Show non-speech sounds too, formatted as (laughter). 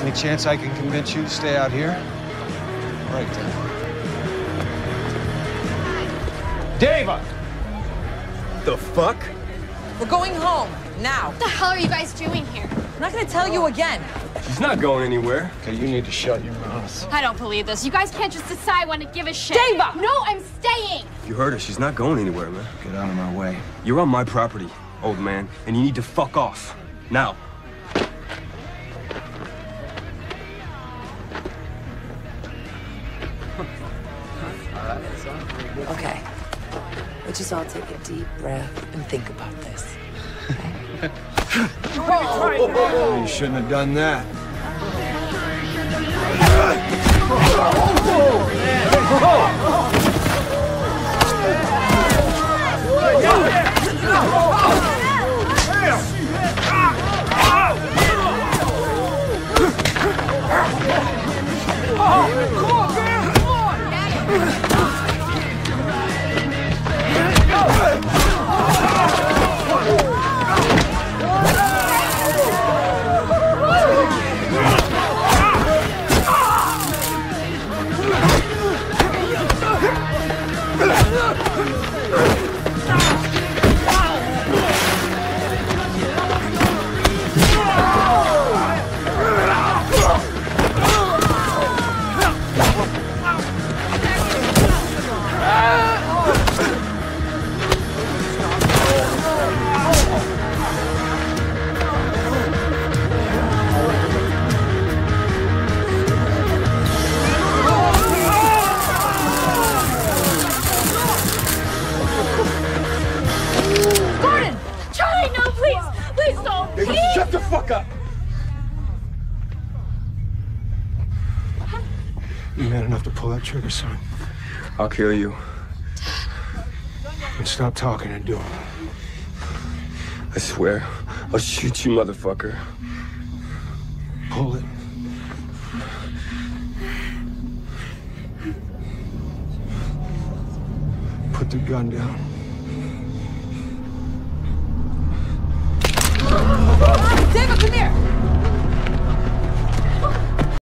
Any chance I can convince you to stay out here? Right then. Deva! The fuck? We're going home, now. What the hell are you guys doing here? I'm not gonna tell you again. She's not going anywhere. Okay, you need to shut your mouth. I don't believe this. You guys can't just decide when to give a shit. Deva! No, I'm staying! You heard her. She's not going anywhere, man. Get out of my way. You're on my property, old man, and you need to fuck off. Now. Okay. Let's just all take a deep breath and think about this. (laughs) You shouldn't have done that. You man enough to pull that trigger, son. I'll kill you. And stop talking and do it. I swear. I'll shoot you, motherfucker. Pull it. Put the gun down.